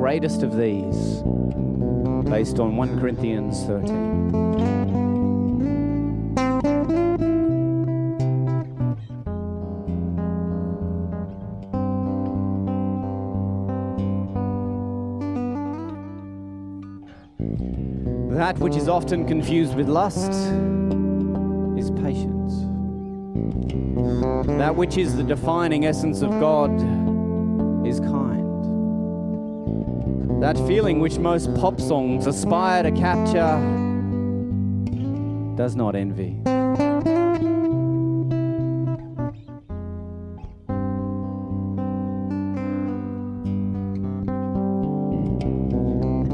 greatest of these, based on 1 Corinthians 13. That which is often confused with lust is patience. That which is the defining essence of God is kind. That feeling which most pop songs aspire to capture does not envy.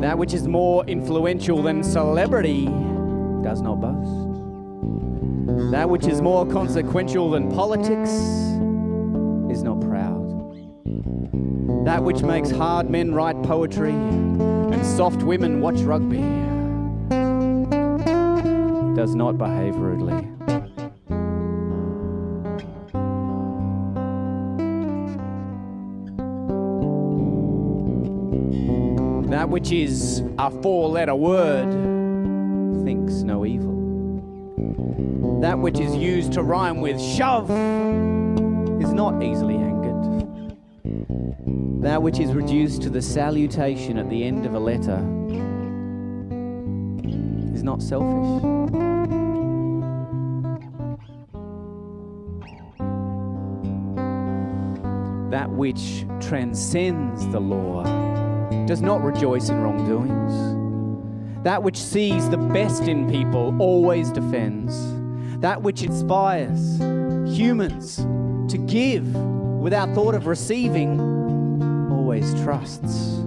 That which is more influential than celebrity does not boast. That which is more consequential than politics is not proud. That which makes hard men write poetry and soft women watch rugby does not behave rudely. That which is a four letter word thinks no evil. That which is used to rhyme with shove is not easily angered. That which is reduced to the salutation at the end of a letter is not selfish. That which transcends the law does not rejoice in wrongdoings. That which sees the best in people always defends. That which inspires humans to give without thought of receiving always trusts.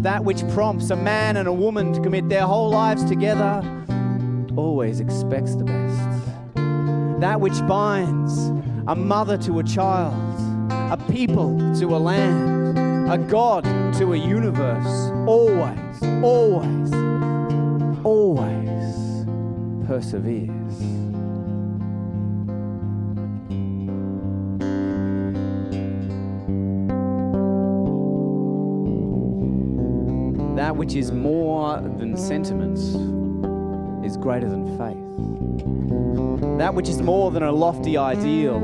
That which prompts a man and a woman to commit their whole lives together always expects the best. That which binds a mother to a child, a people to a land, a God to a universe, always, always, always perseveres. Which is more than sentiment is greater than faith. That which is more than a lofty ideal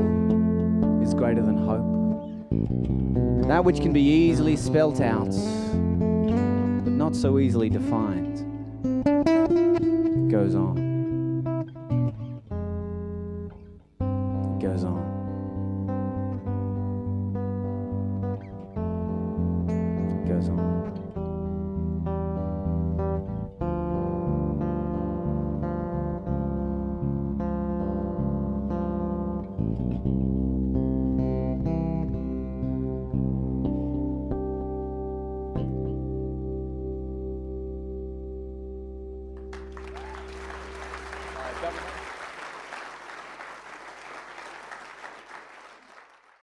is greater than hope. That which can be easily spelt out, but not so easily defined, goes on. Goes on. It goes on.